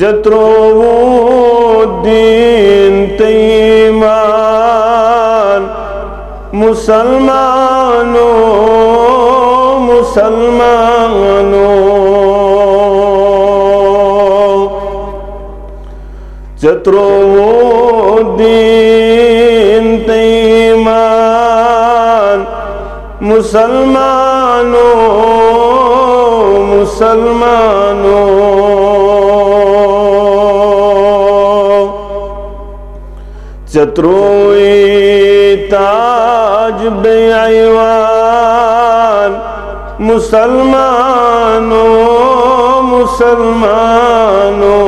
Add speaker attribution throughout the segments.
Speaker 1: چترو دین تیمان مسلمانو مسلمانو۔ چترو دین تیمان مسلمانو مسلمانو۔ چتروئی تاج بیعیوان مسلمانو مسلمانو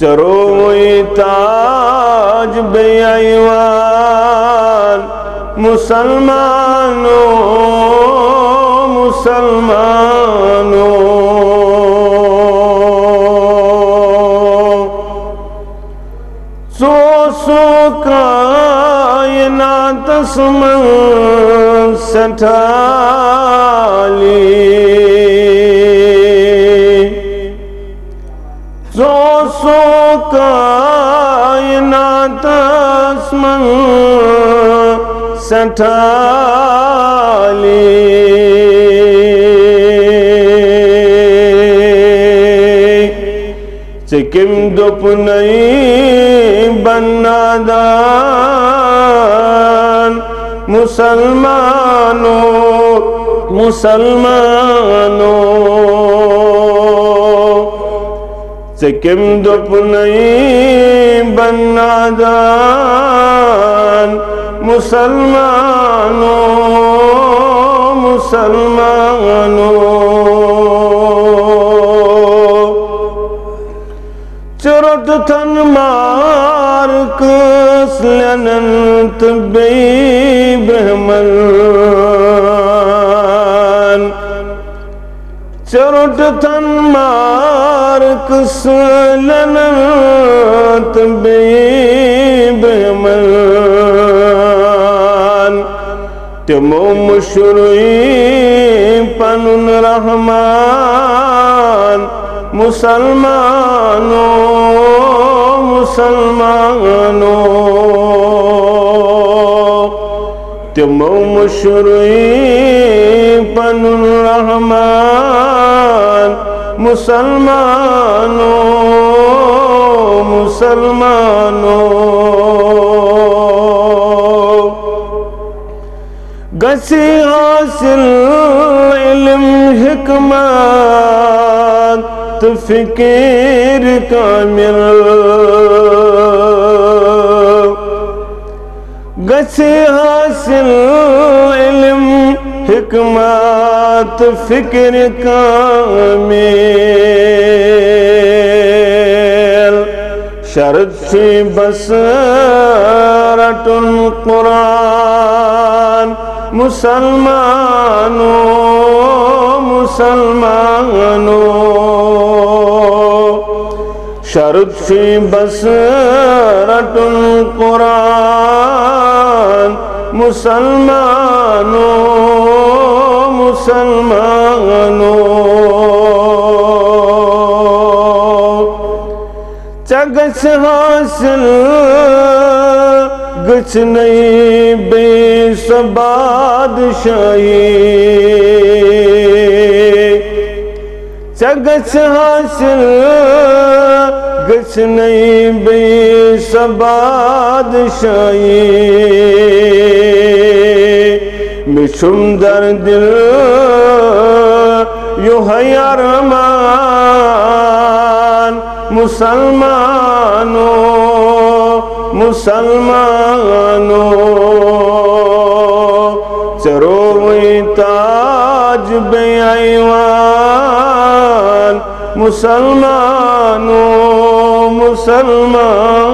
Speaker 1: چروئی تاج بیعیوان مسلمانو مسلمانو کائنات اسمن سٹھالی سو سو کائنات اسمن سٹھالی چکم دپ نئی بنادان مسلمانو مسلمانو چکم دپ نئی بنادان مسلمانو مسلمانو چرٹ تھن مار لننت بی بہمن۔ چرٹ تھن مار کس لننت بی بہمن۔ تمو مشروعی پنن رحمان مسلمانو مسلمانو. تمو مشروعی پنن رحمان مسلمانو مسلمانو. گسی حاصل علم حکمت فکر کامل گسی حاصل علم حکمت فکر کامل شرط فی بصرت القرآن مسلمانو مسلمانو. شرط فی بصرت القرآن مسلمانو مسلمانو. چگس حاصل گچ نئی بے بادشاہی۔ چگس حاصل گچ نئی بے بادشاہی۔ مشم در دل، یو حیرمان مسلمانو مسلمانوں چروئی تاج بے ایوان۔ مسلمانوں مسلمانوں